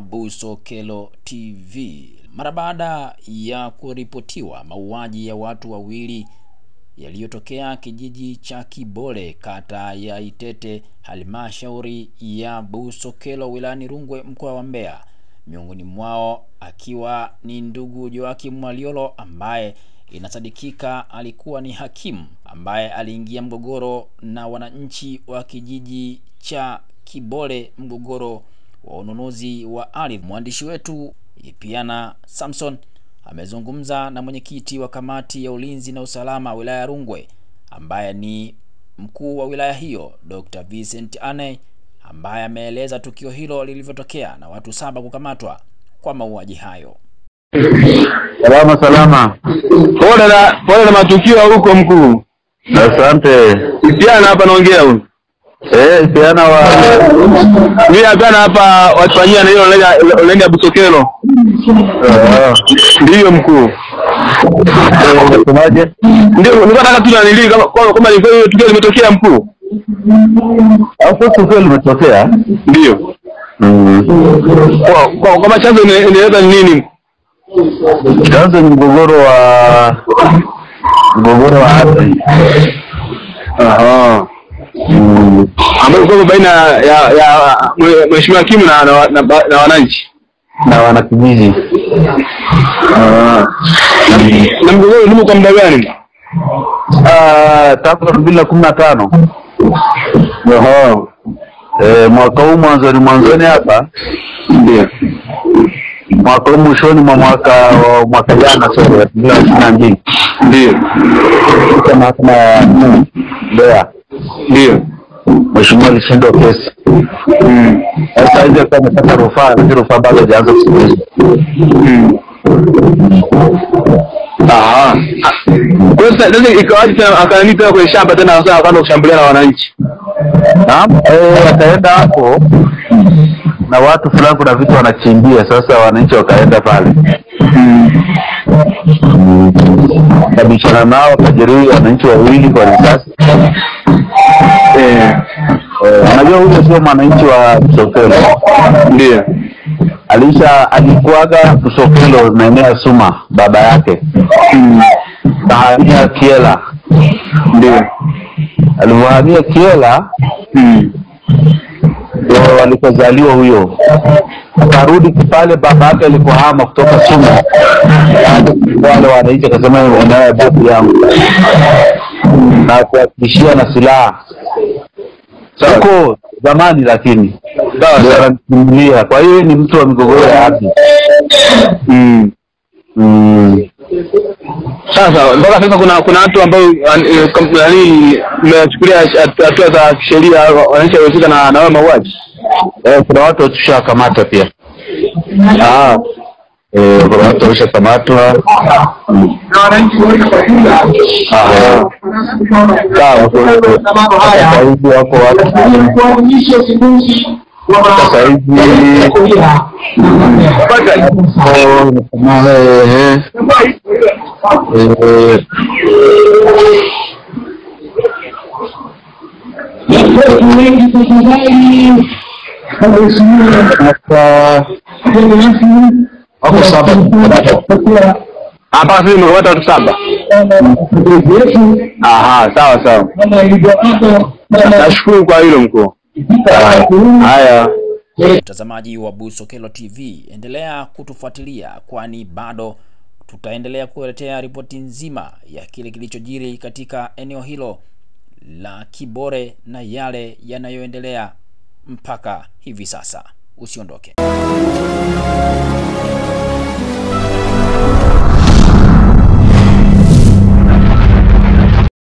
Busokelo TV. Mara baada ya kuripotiwa mauaji ya watu wawili yaliyotokea kijiji cha Kibole kata ya Itete halmashauri ya Busokelo wilayani Rungwe mkoa wa Mbeya, miongoni mwao akiwa ni ndugu Joakim Mwaliolo ambaye inasadikika alikuwa ni hakimu ambaye aliingia mgogoro na wananchi wa kijiji cha Kibole, mgogoro wa ununuzi wa ardhi. Mwandishi wetu Ipiana Samson amezungumza na mwenyekiti wa kamati ya ulinzi na usalama wilaya ya Rungwe ambaye ni mkuu wa wilaya hiyo Dr. Vincent Ane ambaye ameeleza tukio hilo lilivyotokea na watu saba kukamatwa kwa mauaji hayo. Salama salama. Pole na pole na matukio huko mkuu. Asante. Ipiana hapa naongea huyu. Eh, vijana wa Mimi hapana hapa watufanyia na hiyo online ya Busokelo. Ndio Ndiyo mkuu. unasemaje? Ndio nilikuwa nataka tu nanili kama kama kama ilikuwa hiyo tukio limetokea mkuu. Hapo tukio limetokea. Ndio. Kwa kwa kama chanzo inaweza ni nini? Chanzo ni mgogoro wa mgogoro wa ardhi. Aha. Ambayo kwa baina ya ya mheshimiwa hakimu na na, na, na wananchi. Na wanakijiji. Ah. Na mgogoro ulimu kwa muda gani? Ah, tangu elfu mbili na kumi na tano. Eh, mwaka huu mwanzoni mwanzoni hapa Ndio. mwaka huu mwishoni mwa mwaka wa mwaka jana sorry elfu mbili na ishirini na mbili Ndio. mahakama ya Mbeya Ndio. Mheshimiwa alishindwa kesi. Mm. Sasa hivi alikuwa amepata rufaa, lakini rufaa bado hajaanza kusikilizwa. Mm. Ah. Sasa ikawaje tena tena kwenye shamba tena sasa akaanza kushambulia na wananchi. Naam, eh, akaenda hapo na watu fulani, kuna vitu wanachimbia. Sasa wananchi wakaenda pale kabishana nao, kajeruhi wananchi wawili kwa risasi. Unajua huyo sio mwananchi wa Busokelo, Ndiyo. alisha alikuaga Busokelo maeneo ya Suma, baba yake kahamia Kiela. Ndiyo. Alivyohamia Kiela Mm. ndio alikozaliwa huyo, akarudi pale baba yake alikohama kutoka Suma. Wale wananchi akasema eneo ya babu yangu, na kuhakikishia na silaha huko zamani, lakini ndio. Kwa hiyo ni mtu wa migogoro ya ardhi. Mm. Mm. Sasa mpaka sasa kuna kuna watu ambao eh, nani mmechukulia hat- hatua za kisheria wananchi waliohusika na na wao mauaji. Eh, kuna watu tushakamata pia. Ah. Eh, kuna watu wameshakamatwa. Ah. Sawa. Sasa hivi wako saba Ah, mpaka watu saba. Aha, sawa sawa. Nashukuru kwa hilo mkuu. Haya. Mtazamaji wa Busokelo TV, endelea kutufuatilia kwani bado tutaendelea kuletea ripoti nzima ya kile kilichojiri katika eneo hilo la Kibore na yale yanayoendelea mpaka hivi sasa. Usiondoke.